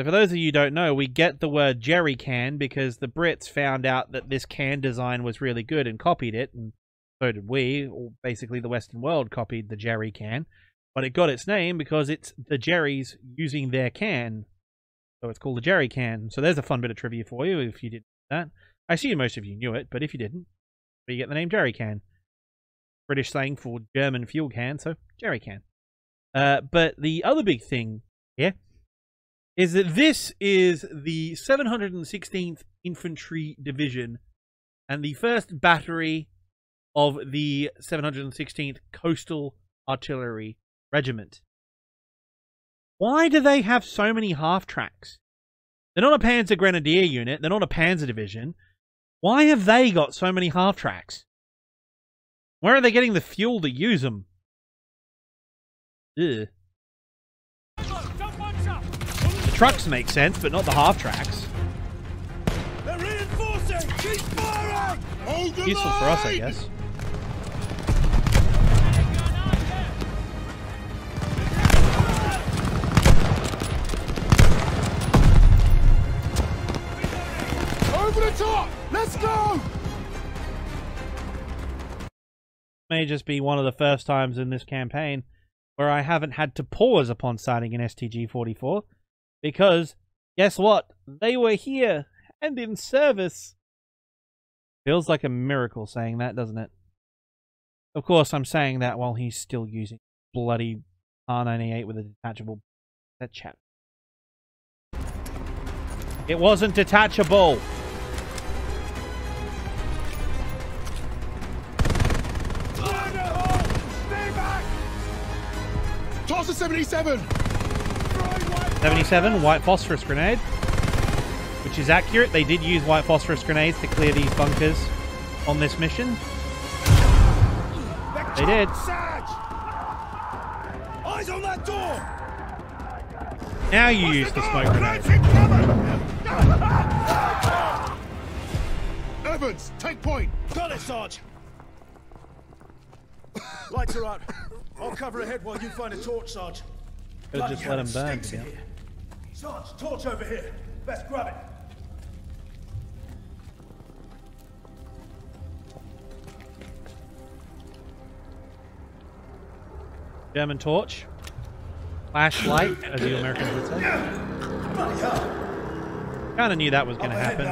So for those of you who don't know, we get the word jerry can because the Brits found out that this can design was really good and copied it, and so did we, or basically the Western world copied the jerry can. But it got its name because it's the Jerry's using their can. So it's called the jerry can. So there's a fun bit of trivia for you if you didn't know that. I assume most of you knew it, but if you didn't, you get the name jerry can. British slang for German fuel can, so jerry can. Uh, but the other big thing here is that this is the 716th Infantry Division and the first battery of the 716th Coastal Artillery Regiment. Why do they have so many half tracks? They're not a Panzer Grenadier unit, they're not a Panzer Division. Why have they got so many half tracks? Where are they getting the fuel to use them? Ugh. Trucks make sense, but not the half tracks. They're reinforcing. Keep firing. Hold the Useful for us, I guess. Over the top! Let's go! May just be one of the first times in this campaign where I haven't had to pause upon sighting an STG 44 because guess what? They were here and in service. Feels like a miracle saying that, doesn't it? Of course, I'm saying that while he's still using bloody R98 with a detachable. That chat. It wasn't detachable. Toss the 77! 77, white phosphorus grenade. Which is accurate. They did use white phosphorus grenades to clear these bunkers on this mission. They did. Sarge. Eyes on that door. Now you use the smoke grenade. Evans, take point! Got it, Sarge. Lights are out. I'll cover ahead while you find a torch, Sarge. Could have just let him burn. Sarge, torch over here. Best grab it. German torch. Flashlight, as you Americans would say. Bloody. Kind of knew that was gonna happen.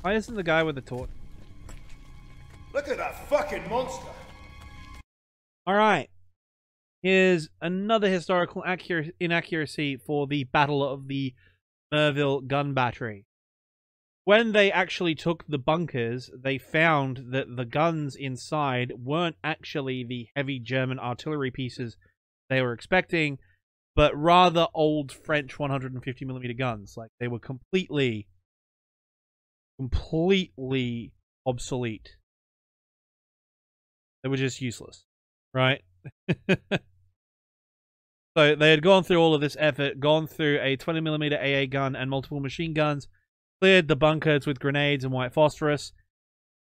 Why isn't the guy with the torch? Look at that fucking monster. All right. Here's another historical inaccuracy for the Battle of the Merville gun battery. When they actually took the bunkers, they found that the guns inside weren't actually the heavy German artillery pieces they were expecting, but rather old French 150 millimeter guns. Like they were completely, completely obsolete. They were just useless, right? so they had gone through all of this effort, gone through a 20 millimeter AA gun and multiple machine guns, cleared the bunkers with grenades and white phosphorus,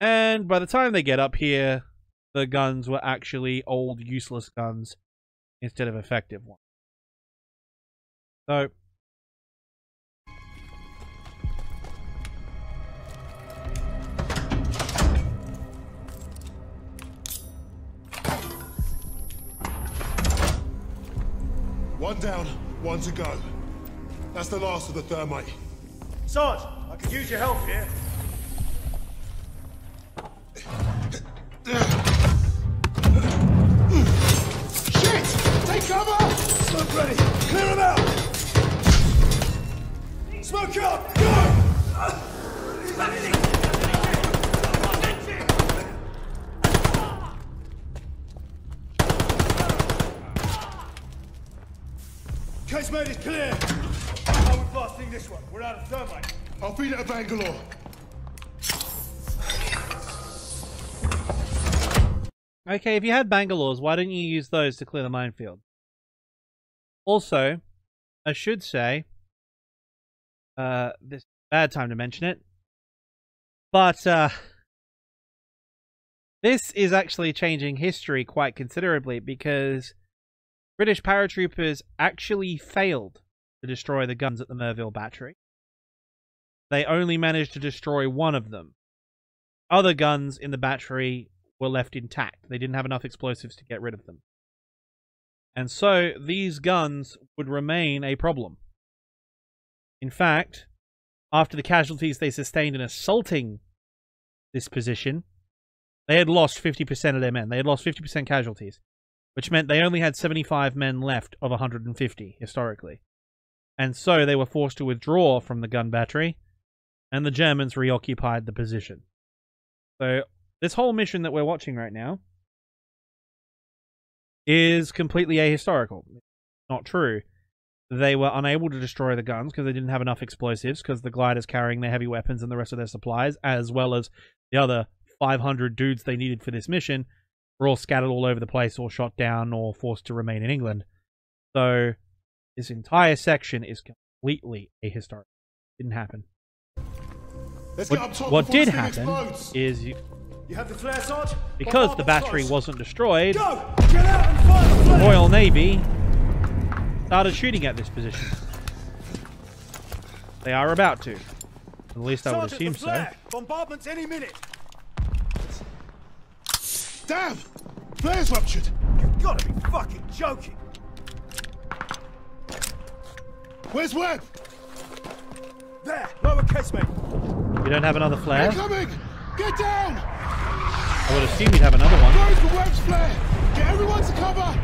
and by the time they get up here, the guns were actually old, useless guns instead of effective ones. So, One down, one to go. That's the last of the thermite. Sarge, I could use your help here. Shit! Take cover! Smoke ready. Clear them out. Smoke up. Go. Casemate is clear. How are we blasting this one? We're out of thermite. I'll feed it to Bangalore. okay, if you had Bangalore's, why didn't you use those to clear the minefield? Also, I should say, uh, this bad time to mention it, but uh, this is actually changing history quite considerably because British paratroopers actually failed to destroy the guns at the Merville Battery. They only managed to destroy one of them. Other guns in the battery were left intact. They didn't have enough explosives to get rid of them. And so these guns would remain a problem. In fact, after the casualties they sustained in assaulting this position, they had lost 50% of their men. They had lost 50% casualties, which meant they only had 75 men left of 150 historically. And so they were forced to withdraw from the gun battery, and the Germans reoccupied the position. So this whole mission that we're watching right now is completely ahistorical. Not true. They were unable to destroy the guns because they didn't have enough explosives because the gliders carrying their heavy weapons and the rest of their supplies, as well as the other 500 dudes they needed for this mission, were all scattered all over the place or shot down or forced to remain in England. So this entire section is completely ahistorical. Didn't happen. What, get up top what did happen explodes. is you, You have the flare, Sarge? because the battery close. wasn't destroyed, Go! Get out and fire the! Royal Navy started shooting at this position. They are about to. At least I would Sergeant, assume so. Bombardment's any minute! Damn! Flare's ruptured. You've got to be fucking joking! Where's Webb? There! Lower casemate! You don't have another flare? They're coming! Get down! I would assume you'd have another one. Go for Webb's flare! Get everyone to cover!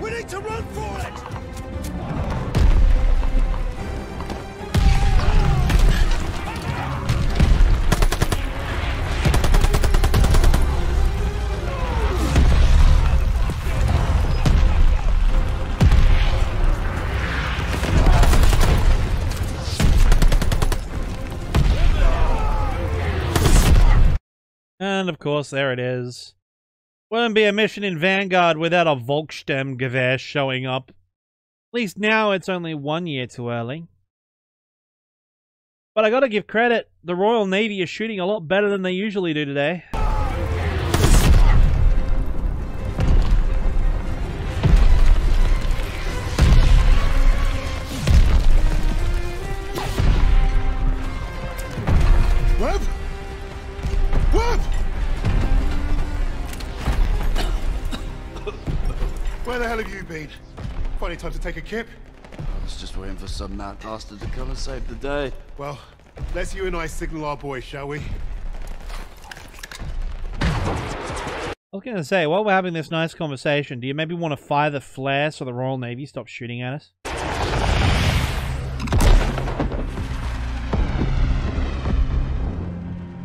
We need to run for it! And of course, there it is. Wouldn't be a mission in Vanguard without a Volkssturm showing up. At least now it's only one year too early. But I gotta give credit, the Royal Navy is shooting a lot better than they usually do today. Webb? Webb! Where the hell have you been? Funny time to take a kip. I was just waiting for some mad bastard to come and save the day. Well, let's you and I signal our boy, shall we? I was going to say, while we're having this nice conversation, do you maybe want to fire the flare so the Royal Navy stops shooting at us?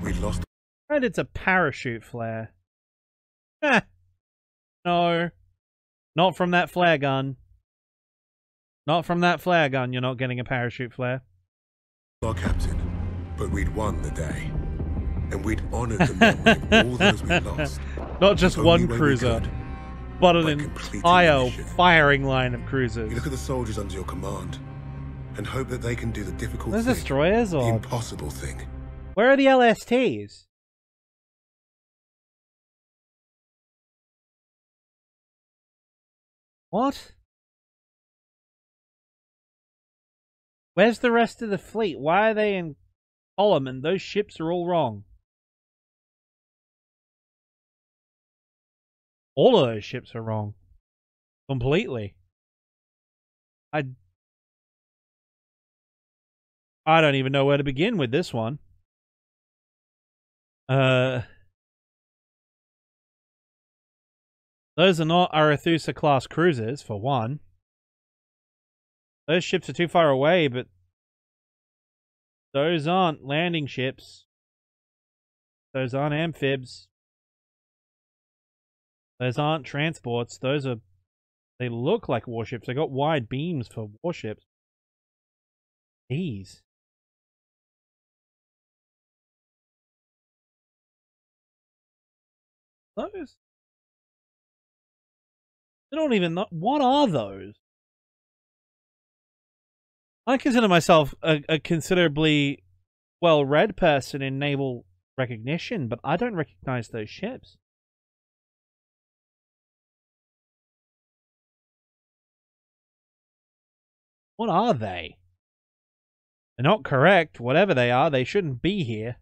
We lost. And it's a parachute flare. no. Not from that flare gun. Not from that flare gun, you're not getting a parachute flare. Our captain, but we'd won the day. And we'd honored the memory of all those we lost. Not just one cruiser, but an by completing the entire firing line of cruisers. You look at the soldiers under your command and hope that they can do the difficult Those thing, destroyers the impossible thing. where are the LSTs? What? Where's the rest of the fleet? Why are they in Solomon? Those ships are all wrong. All of those ships are wrong. Completely. I I don't even know where to begin with this one. Uh Those are not Arethusa class cruisers, for one. Those ships are too far away, but those aren't landing ships. Those aren't amphibs. Those aren't transports. Those are. They look like warships. They got wide beams for warships. These. Those. I don't even know. What are those? I consider myself a, a considerably well read person in naval recognition, but I don't recognize those ships. What are they? They're not correct. Whatever they are, they shouldn't be here.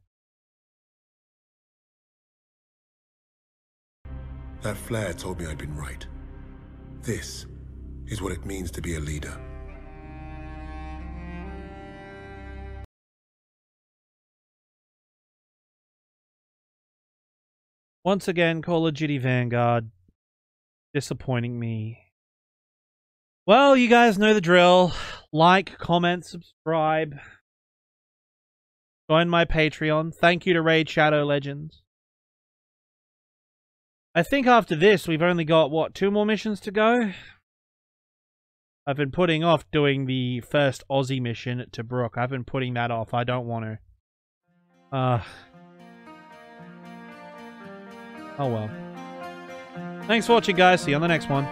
That flare told me I'd been right. This is what it means to be a leader. Once again, Call of Duty Vanguard disappointing me. Well, you guys know the drill. Like, comment, subscribe. Join my Patreon. Thank you to Raid Shadow Legends. I think after this, we've only got, what, two more missions to go? I've been putting off doing the first Aussie mission Tobruk. I've been putting that off. I don't want to. Uh, oh well. Thanks for watching, guys. See you on the next one.